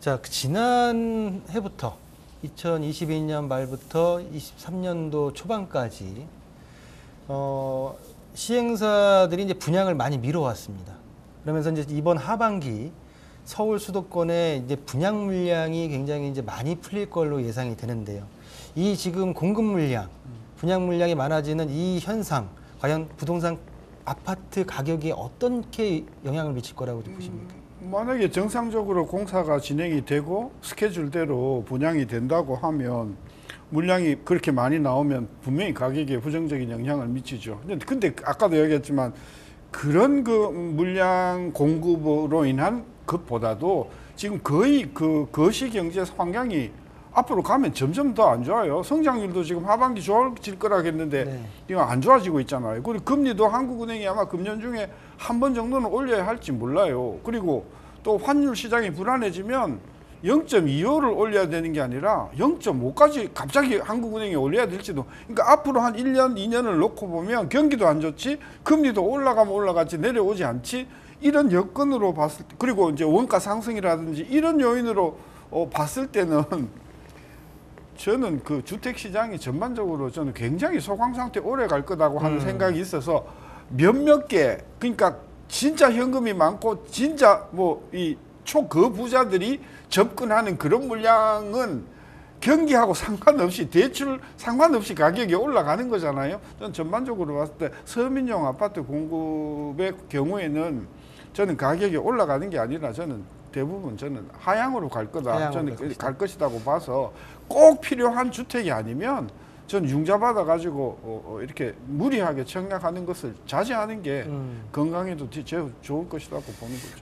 자, 그 지난 해부터 2022년 말부터 23년도 초반까지 어, 시행사들이 이제 분양을 많이 미뤄왔습니다. 그러면서 이제 이번 하반기 서울 수도권의 이제 분양 물량이 굉장히 이제 많이 풀릴 걸로 예상이 되는데요. 이 지금 공급 물량, 분양 물량이 많아지는 이 현상, 과연 부동산 아파트 가격에 어떻게 영향을 미칠 거라고 보십니까? 만약에 정상적으로 공사가 진행이 되고 스케줄대로 분양이 된다고 하면 물량이 그렇게 많이 나오면 분명히 가격에 부정적인 영향을 미치죠. 근데, 아까도 얘기했지만 그런 그 물량 공급으로 인한 것보다도 지금 거의 그 거시 경제 환경이 앞으로 가면 점점 더 안 좋아요. 성장률도 지금 하반기 좋아질 거라 했는데 네. 이거 안 좋아지고 있잖아요. 그리고 금리도 한국은행이 아마 금년 중에 한 번 정도는 올려야 할지 몰라요. 그리고 또 환율 시장이 불안해지면 0.25를 올려야 되는 게 아니라 0.5까지 갑자기 한국은행이 올려야 될지도. 그러니까 앞으로 한 1년, 2년을 놓고 보면 경기도 안 좋지, 금리도 올라가면 올라갔지 내려오지 않지. 이런 여건으로 봤을 때, 그리고 이제 원가 상승이라든지 이런 요인으로 어, 봤을 때는 저는 그 주택 시장이 전반적으로 저는 굉장히 소강 상태 오래 갈 거다고 하는 음. 생각이 있어서 몇몇 개 그러니까 진짜 현금이 많고 진짜 뭐 이 초거부자들이 접근하는 그런 물량은 경기하고 상관없이 대출 상관없이 가격이 올라가는 거잖아요. 저는 전반적으로 봤을 때 서민용 아파트 공급의 경우에는 저는 가격이 올라가는 게 아니라 저는 대부분 저는 하향으로 갈 거다. 하향으로 저는 갈 것이다. 갈 것이라고 봐서 꼭 필요한 주택이 아니면 전 융자 받아 가지고 어, 어, 이렇게 무리하게 청약하는 것을 자제하는 게 음. 건강에도 제일 좋을 것이라고 보는 거죠.